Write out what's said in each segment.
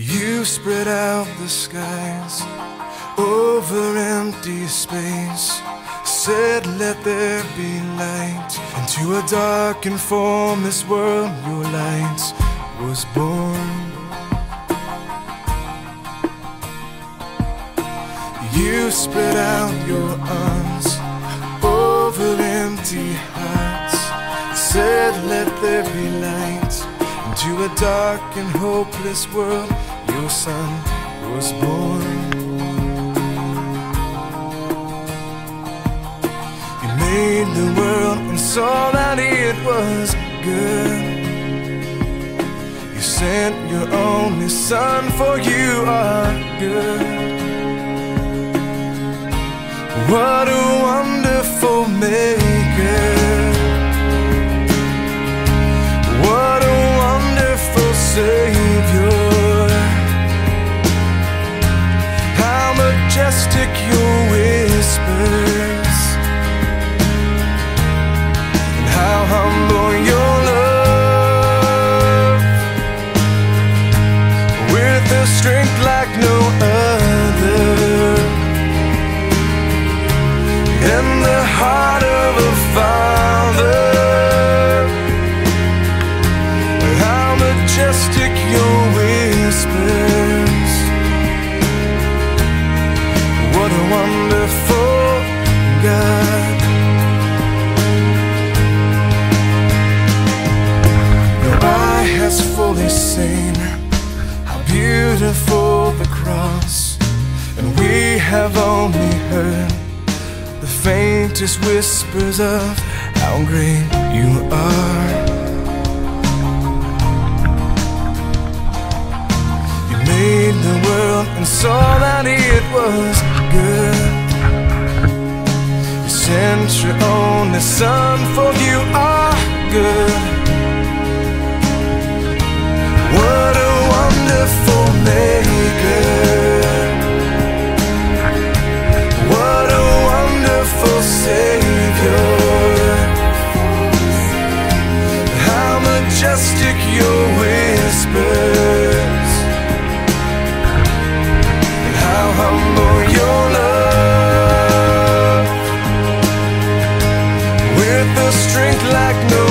You spread out the skies over empty space. Said, Let there be light. Into a dark and formless world, your light was born. You spread out your arms over empty hearts. Said, Let there be light. Into a dark and hopeless world, your son was born. You made the world and saw that it was good. You sent your only son, for you are good. What a wonderful maker. What a wonderful Savior. Majestic your whispers. Has fully how beautiful the cross, and we have only heard the faintest whispers of how great you are. You made the world and saw that it was good. You sent your only son, for you are good. Strength like no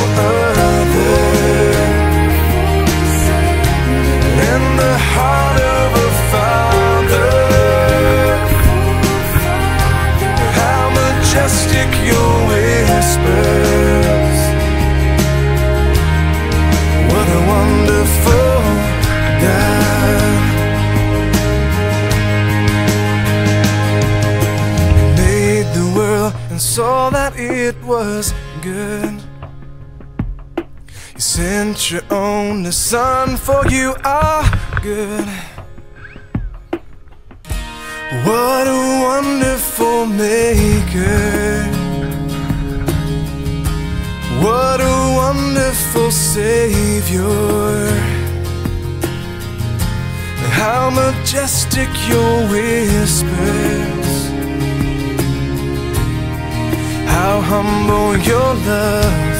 You sent your only son, for you are good. What a wonderful maker. What a wonderful Savior. How majestic your whispers. How humble your love.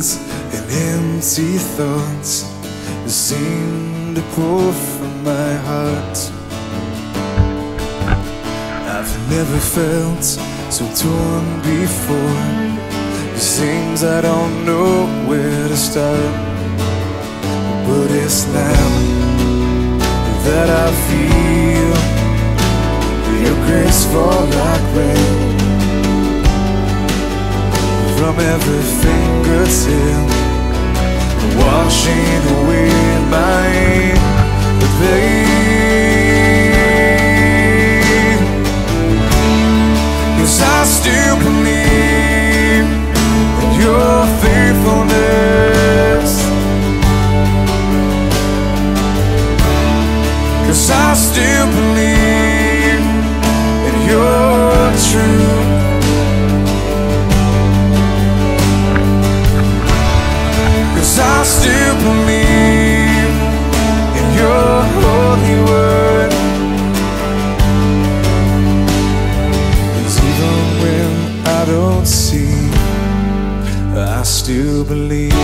Words and empty thoughts seem to pour from my heart. I've never felt so torn before. It seems I don't know where to start. But it's now that I feel your grace fall like rain from every fingertip, washing away my pain. Cause I still believe in your faithfulness. Cause I still I don't see, I still believe.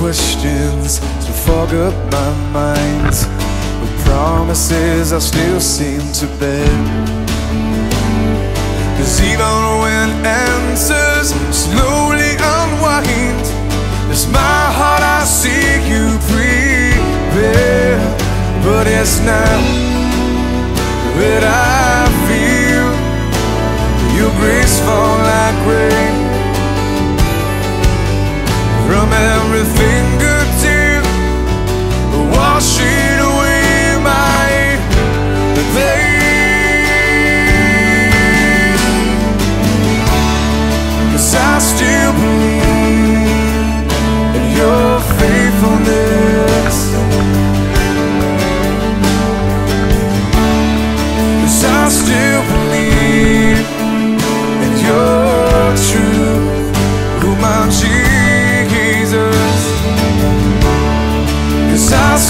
Questions still fog up my mind, with promises I still seem to bend. Cause even when answers slowly unwind, it's my heart I see you prepare. But it's now that I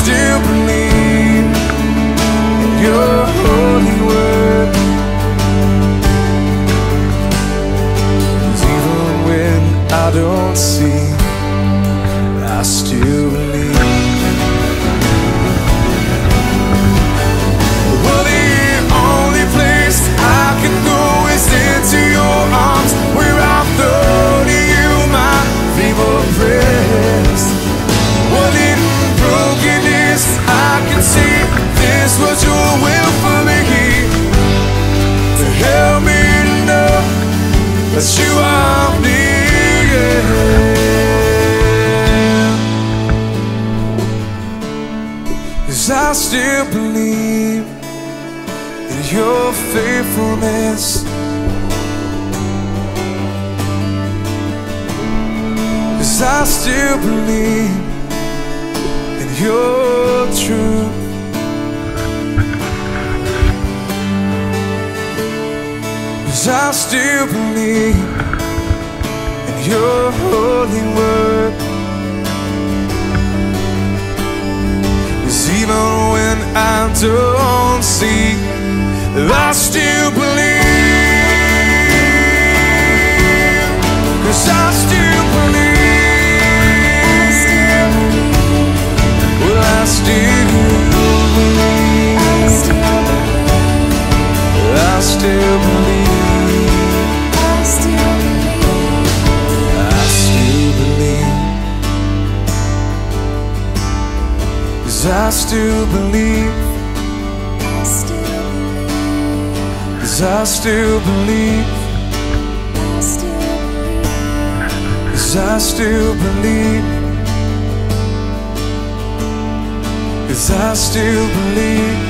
still believe in your holy word. Cause even when I don't see, still believe in your faithfulness. Cause I still believe in your truth. Cause I still believe in your holy word. Even when I don't see, I still Cause I still believe. Cause I still believe. Cause I still believe. Cause I still believe.